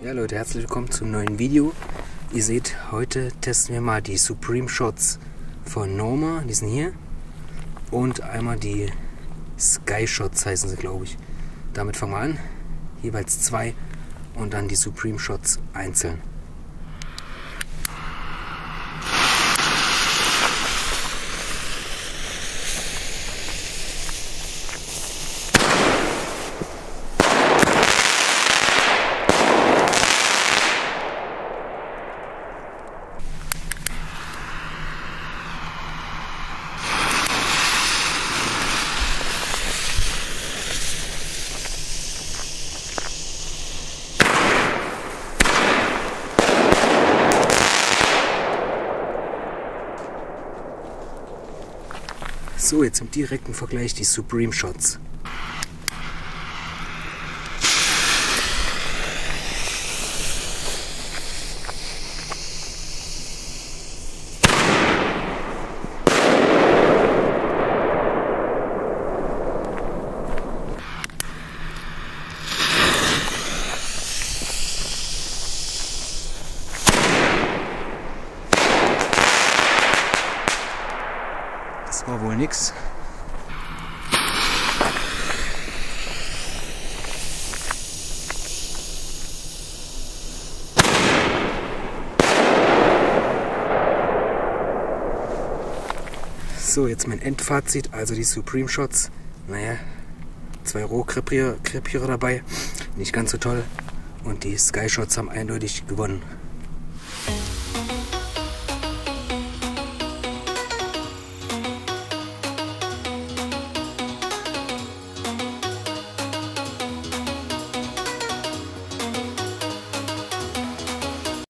Ja Leute, herzlich willkommen zum neuen Video. Ihr seht, heute testen wir mal die Supreme Shots von Norma, die sind hier. Und einmal die Sky Shots heißen sie, glaube ich. Damit fangen wir an. Jeweils zwei und dann die Supreme Shots einzeln. So, jetzt im direkten Vergleich die Supreme Shots. Das war wohl nix. So, jetzt mein Endfazit, also die Supreme Shots. Naja, zwei Rohkrepierer Krepierer dabei, nicht ganz so toll. Und die Sky Shots haben eindeutig gewonnen.